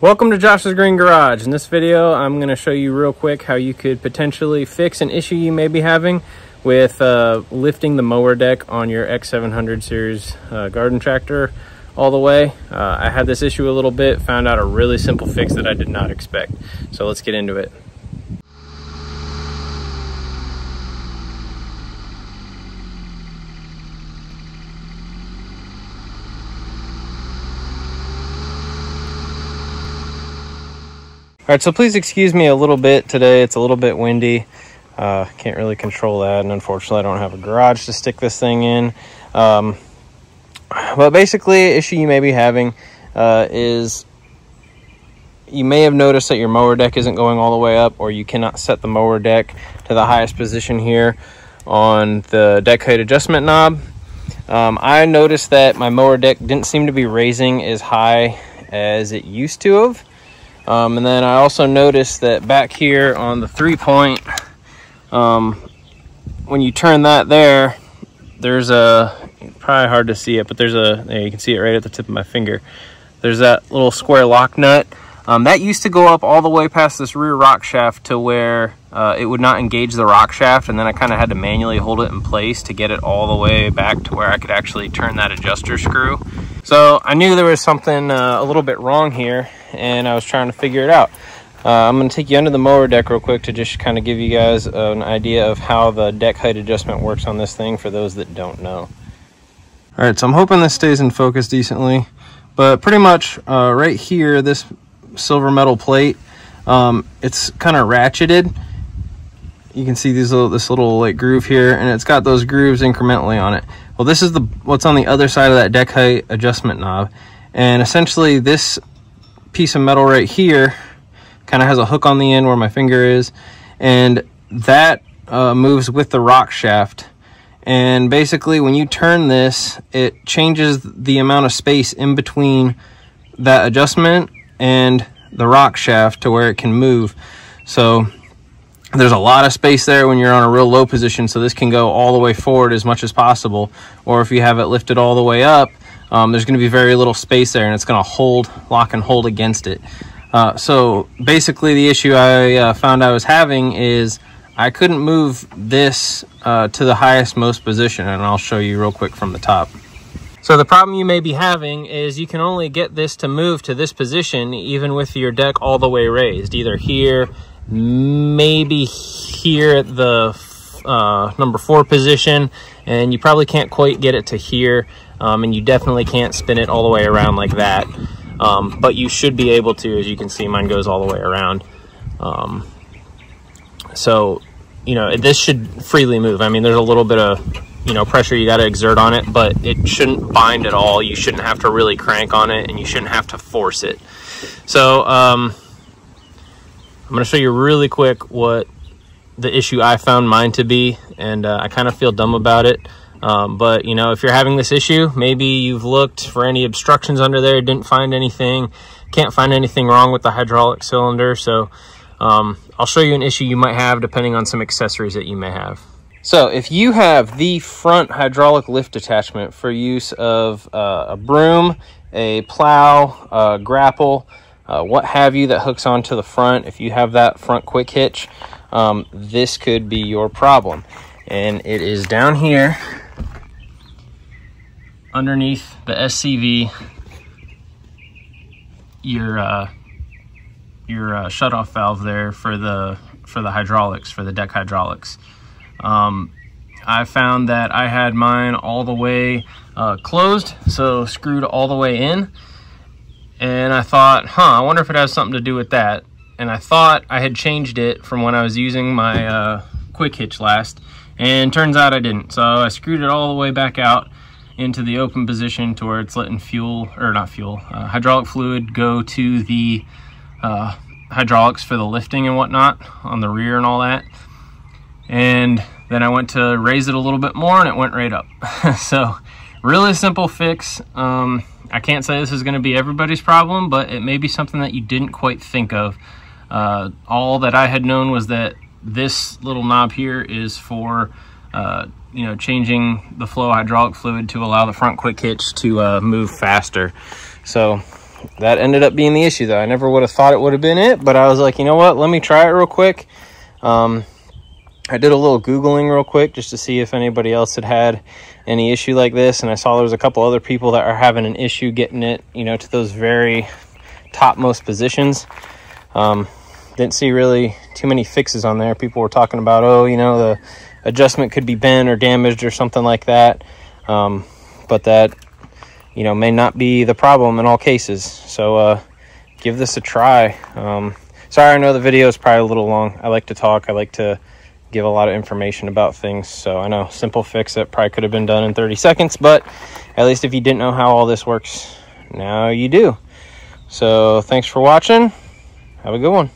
Welcome to Josh's Green Garage. In this video, I'm going to show you real quick how you could potentially fix an issue you may be having with uh, lifting the mower deck on your X700 series uh, garden tractor all the way. Uh, I had this issue a little bit, found out a really simple fix that I did not expect. So let's get into it. All right, so please excuse me a little bit today. It's a little bit windy. Uh, can't really control that, and unfortunately, I don't have a garage to stick this thing in. Um, but basically, issue you may be having uh, is you may have noticed that your mower deck isn't going all the way up, or you cannot set the mower deck to the highest position here on the deck height adjustment knob. Um, I noticed that my mower deck didn't seem to be raising as high as it used to have. Um, and then I also noticed that back here on the three point, um, when you turn that there, there's a, probably hard to see it, but there's a, you can see it right at the tip of my finger. There's that little square lock nut. Um, that used to go up all the way past this rear rock shaft to where uh, it would not engage the rock shaft and then I kind of had to manually hold it in place to get it all the way back to where I could actually turn that adjuster screw. So I knew there was something uh, a little bit wrong here and I was trying to figure it out. Uh, I'm going to take you under the mower deck real quick to just kind of give you guys an idea of how the deck height adjustment works on this thing for those that don't know. All right, so I'm hoping this stays in focus decently, but pretty much uh, right here, this silver metal plate, um, it's kind of ratcheted. You can see these little, this little like groove here, and it's got those grooves incrementally on it. Well, this is the what's on the other side of that deck height adjustment knob, and essentially this piece of metal right here kind of has a hook on the end where my finger is and that uh, moves with the rock shaft and basically when you turn this it changes the amount of space in between that adjustment and the rock shaft to where it can move so there's a lot of space there when you're on a real low position so this can go all the way forward as much as possible or if you have it lifted all the way up um, there's going to be very little space there and it's going to hold, lock and hold against it. Uh, so basically the issue I uh, found I was having is I couldn't move this uh, to the highest most position and I'll show you real quick from the top. So the problem you may be having is you can only get this to move to this position even with your deck all the way raised, either here, maybe here at the uh, number four position, and you probably can't quite get it to here um, and you definitely can't spin it all the way around like that. Um, but you should be able to, as you can see, mine goes all the way around. Um, so, you know, this should freely move. I mean, there's a little bit of, you know, pressure you got to exert on it, but it shouldn't bind at all. You shouldn't have to really crank on it, and you shouldn't have to force it. So, um, I'm going to show you really quick what the issue I found mine to be, and uh, I kind of feel dumb about it. Um, but you know, if you're having this issue, maybe you've looked for any obstructions under there, didn't find anything, can't find anything wrong with the hydraulic cylinder. So um, I'll show you an issue you might have depending on some accessories that you may have. So if you have the front hydraulic lift attachment for use of uh, a broom, a plow, a grapple, uh, what have you that hooks onto the front, if you have that front quick hitch, um, this could be your problem. And it is down here underneath the SCV your uh, your uh, shutoff valve there for the for the hydraulics for the deck hydraulics. Um, I found that I had mine all the way uh, closed, so screwed all the way in. And I thought, huh, I wonder if it has something to do with that. And I thought I had changed it from when I was using my uh, quick hitch last. And turns out I didn't. So I screwed it all the way back out into the open position to where it's letting fuel, or not fuel, uh, hydraulic fluid go to the uh, hydraulics for the lifting and whatnot on the rear and all that. And then I went to raise it a little bit more and it went right up. so really simple fix. Um, I can't say this is going to be everybody's problem, but it may be something that you didn't quite think of. Uh, all that I had known was that this little knob here is for uh, you know, changing the flow hydraulic fluid to allow the front quick hitch to uh, move faster. So that ended up being the issue though. I never would have thought it would have been it, but I was like, you know what? Let me try it real quick. Um, I did a little Googling real quick just to see if anybody else had had any issue like this. And I saw there was a couple other people that are having an issue getting it, you know, to those very topmost positions. Um, didn't see really too many fixes on there. People were talking about, oh, you know, the adjustment could be bent or damaged or something like that. Um, but that, you know, may not be the problem in all cases. So uh, give this a try. Um, sorry, I know the video is probably a little long. I like to talk. I like to give a lot of information about things. So I know simple fix that probably could have been done in 30 seconds, but at least if you didn't know how all this works, now you do. So thanks for watching. Have a good one.